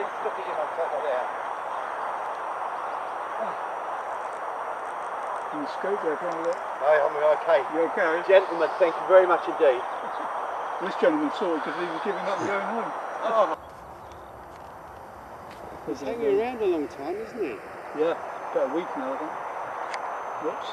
Look at him on top of there. You scoop there, can't you? Hey, I'm okay. You okay? Gentlemen, thank you very much indeed. This gentleman saw it because he was giving up and going home. Ah. Oh, It's hanging around a long time, isn't it? Yeah, about a week now, I think. Whoops.